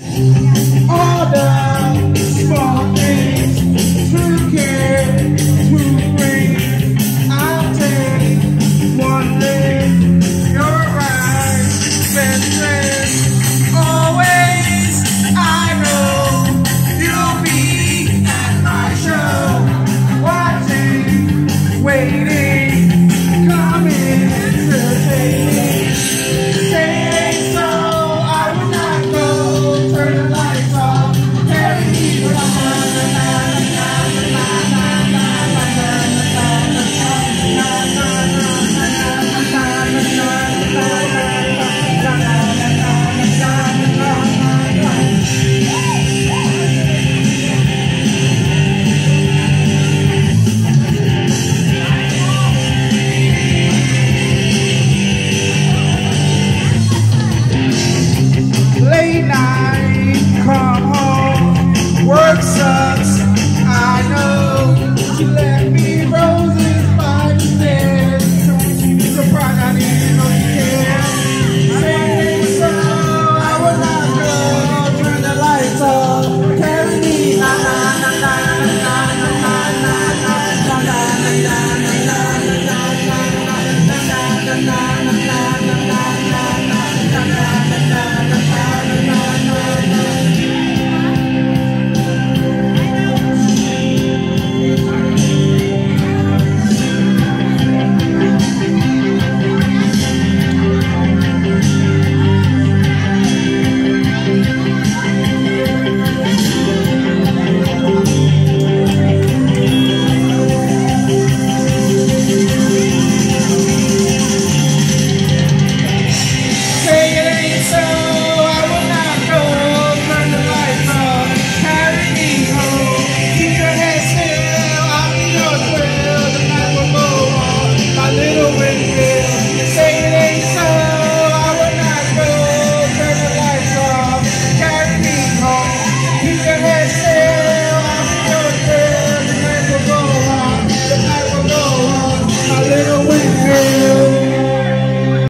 All the smoking na na